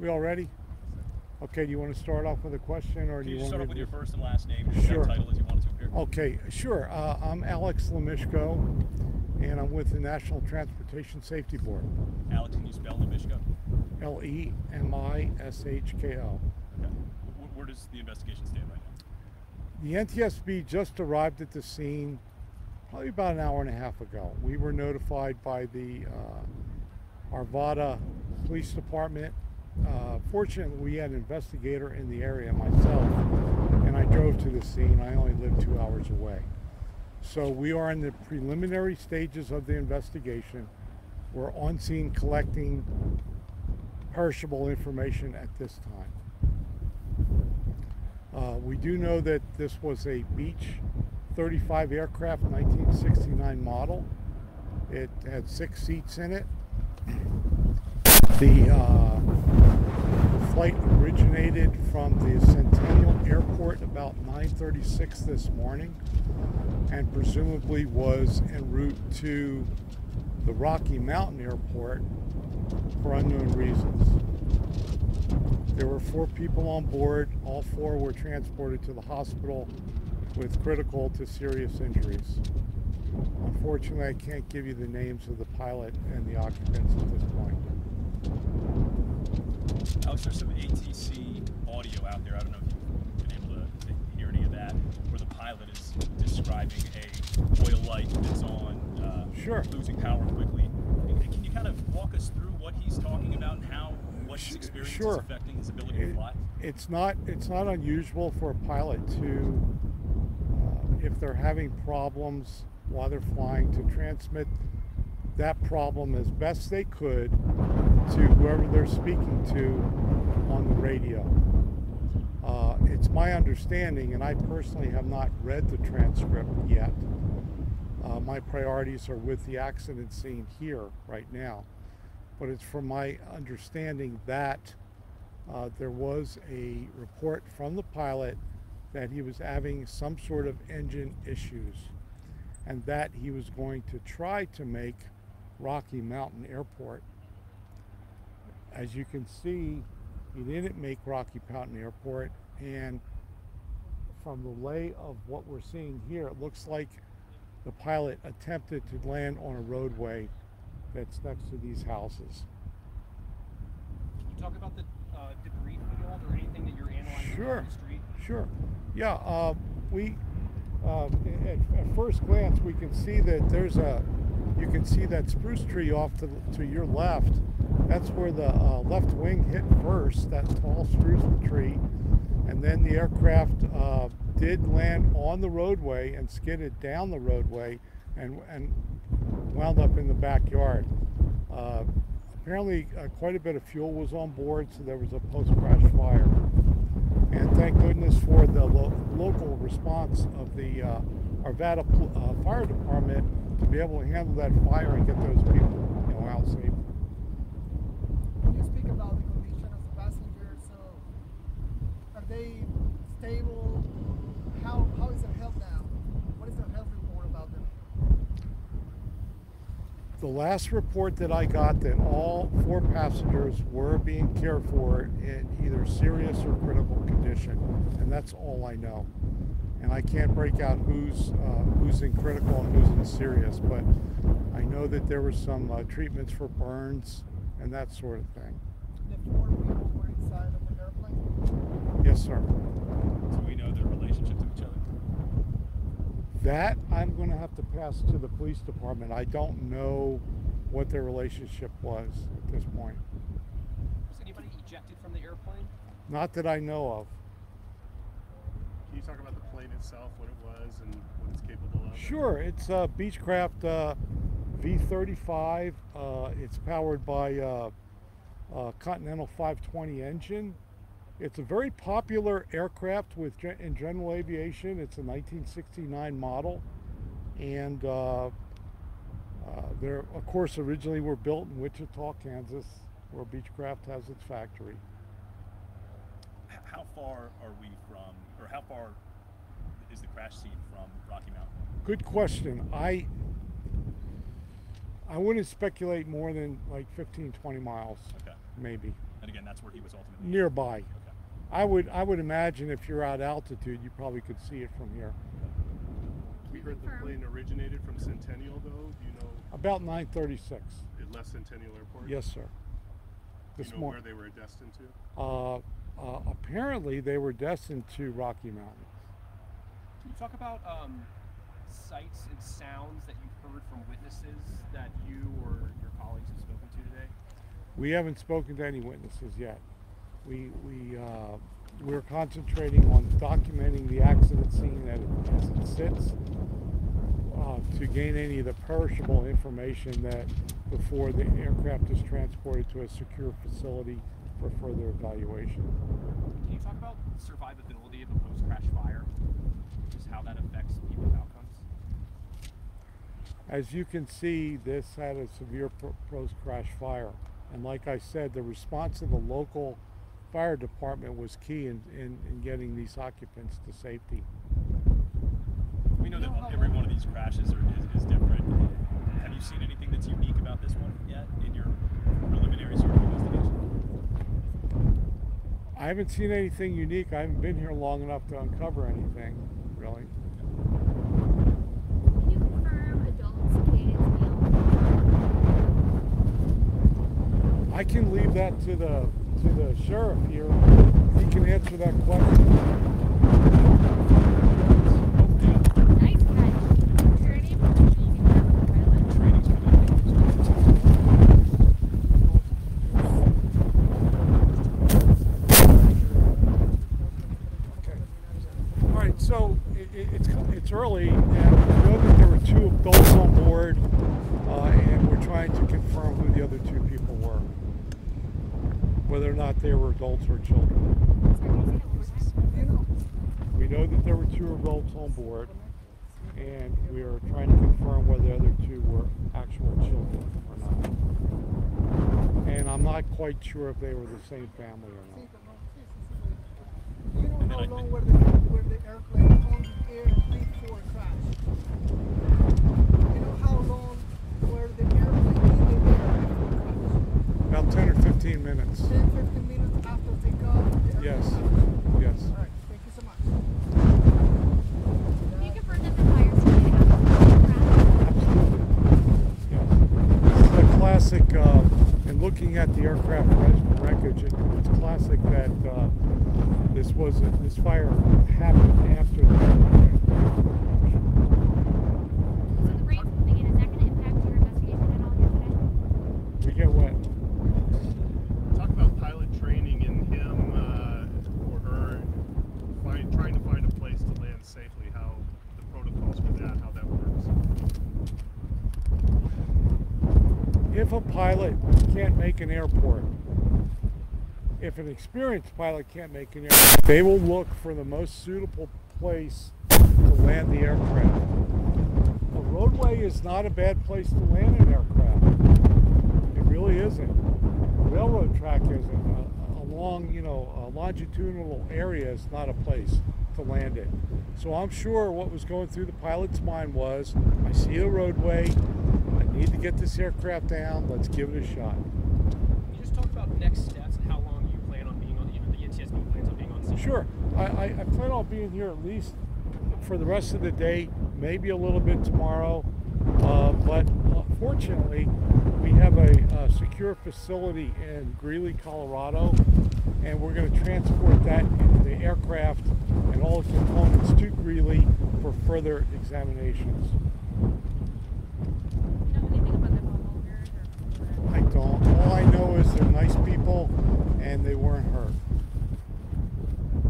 We all ready? Okay, do you want to start off with a question or Can do you you, want start me off with to your first and last name, your Sure. title as you want to appear? Okay, sure. Uh, I'm Alex Lemishko, and I'm with the National Transportation Safety Board. Alex, can you spell Nabishko? L E M I S H K O. Okay. Where does the investigation stand right now? The NTSB just arrived at the scene probably about an hour and a half ago. We were notified by the uh, Arvada Police Department. Uh, fortunately, we had an investigator in the area myself, and I drove to the scene. I only live two hours away. So we are in the preliminary stages of the investigation. We're on scene collecting perishable information at this time. Uh, we do know that this was a Beech 35 aircraft, 1969 model. It had six seats in it. The uh, flight originated from the Centennial Airport about 9:36 this morning, and presumably was en route to the Rocky Mountain Airport for unknown reasons. There were four people on board. All four were transported to the hospital with critical to serious injuries. Unfortunately, I can't give you the names of the pilot and the occupants at this point. Alex, there's some ATC audio out there. I don't know if you've been able to, to hear any of that, where the pilot is describing a oil light that's on, uh, Sure. losing power quickly. Can you kind of walk us through what he's talking about and how what his experience sure. is affecting his ability to fly? it's not it's not unusual for a pilot to uh, if they're having problems while they're flying to transmit that problem as best they could to whoever they're speaking to on the radio. Uh, it's my understanding, and I personally have not read the transcript yet. Uh, my priorities are with the accident scene here right now, but it's from my understanding that uh, there was a report from the pilot that he was having some sort of engine issues and that he was going to try to make Rocky Mountain Airport. As you can see, he didn't make Rocky Mountain Airport, and from the lay of what we're seeing here, it looks like the pilot attempted to land on a roadway that's next to these houses. Can you talk about the uh, debris field or anything that you're analyzing Sure. on the street? Sure. Yeah, uh, we, uh, at, at first glance, we can see that there's a, you can see that spruce tree off to, to your left. That's where the uh, left wing hit first, that tall spruce tree. And then the aircraft uh, did land on the roadway and skidded down the roadway and, and wound up in the backyard. Uh, apparently, uh, quite a bit of fuel was on board, so there was a post crash fire and thank goodness for the lo- local response of the uh, Arvada uh, Fire Department to be able to handle that fire and get those people you know, out safe. Can you speak about the condition of the passengers? So, are they stable? How how is their health now? What is their health report about them? The last report that I got that all four passengers were being cared for in either serious or critical condition, and that's all I know. And I can't break out who's uh, who's in critical and who's in serious, but I know that there were some uh, treatments for burns and that sort of thing. The four people were inside of the airplane. Yes, sir. Do we know their relationship to each other? That I'm going to have to pass to the police department. I don't know what their relationship was at this point. Was anybody ejected from the airplane? Not that I know of. Can you talk about the plane itself, what it was, and what it's capable of? Sure, it's a Beechcraft uh, V35. Uh, it's powered by uh, a Continental 520 engine. It's a very popular aircraft with in general aviation. It's a 1969 model, and uh, uh, they're of course originally were built in Wichita, Kansas, where Beechcraft has its factory. How far are we from, or how far is the crash scene from Rocky Mountain? Good question. I I wouldn't speculate more than like 15, 20 miles. Okay. maybe And again, that's where he was ultimately nearby. Okay. I would I would imagine if you're at altitude, you probably could see it from here. We heard the plane originated from Centennial, though. Do you know About 9:36. At Less Centennial Airport? Yes, sir. Do This you know morning. where they were destined to? Uh, apparently, they were destined to Rocky Mountain. Can you talk about um, sights and sounds that you've heard from witnesses that you or your colleagues have spoken to today? We haven't spoken to any witnesses yet. We we uh, we're concentrating on documenting the accident scene as it sits uh, to gain any of the perishable information that before the aircraft is transported to a secure facility for further evaluation. Can you talk about survivability of a post-crash fire? Just how that affects people's outcomes? As you can see, this had a severe post-crash fire, and like I said, the response of the local fire department was key in, in, in getting these occupants to safety. We know that every one of these crashes are, is, is different. Have you seen anything that's unique about this one yet in your preliminary sort of investigation? I haven't seen anything unique. I haven't been here long enough to uncover anything, really. Can you confirm adults, kids. I can leave that to the to the sheriff here. He can answer that question. Nice catch. Is there any information you can have on the pilot? Training's coming up. Okay. All right, so it, it, it's it's early, and we know that there were two adults on board, uh, and we're trying to confirm who the other two people were, whether or not they were adults or children. We know that there were two adults on board, and we are trying to confirm whether the other two were actual children or not. And I'm not quite sure if they were the same family or not. Do you know And how then I- long were the airplane on the air before it crashed? You know how long were the airplane in the air before it? About 10 or 15 minutes. 10, 15 minutes after takeoff. the Yes. airplane. Yes. All right. Thank you so much. You confirm that the fire started after the crash? Absolutely. Yes. This is a classic, uh, in looking at the aircraft wreckage, it, it's classic that uh, this was a, this fire happened after the aircraft. So the rain's coming in. Is that going to impact your investigation at all here today? We get wet. Talk about pilot training and him uh, or her find, trying to find a place to land safely. How the protocols for that, how that works. If a pilot can't make an airport, if an experienced pilot can't make an airport, they will look for the most suitable place to land the aircraft. A roadway is not a bad place to land an aircraft. It really isn't. A railroad track isn't. A, a long, you know, a longitudinal area is not a place to land it. So I'm sure what was going through the pilot's mind was, I see a roadway, I need to get this aircraft down, let's give it a shot. Can you just talk about next steps and how long you plan on being on, you know, the NTSB plans on being on scene? Sure. I, I, I plan on being here at least for the rest of the day, maybe a little bit tomorrow. Uh, but uh, fortunately, we have a, uh secure facility in Greeley, Colorado, and we're going to transport that the aircraft and all the components to Greeley for further examinations. You know anything about the homeowners or? I don't. All I know is they're nice people and they weren't hurt.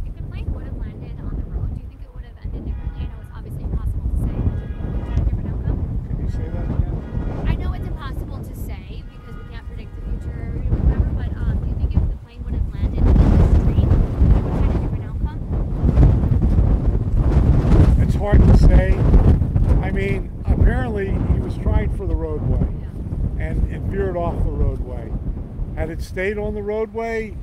If the plane would have landed on the road, do you think it would have ended differently? I know it's obviously impossible to say. Would have had a different outcome? Can you say that again? I know it's impossible to say because we can't predict the future or whatever, but um, do you think if the plane would have landed in the street, it would have had a different outcome? It's hard to say. I mean, apparently he was trying for the roadway and it veered off the roadway. Had it stayed on the roadway,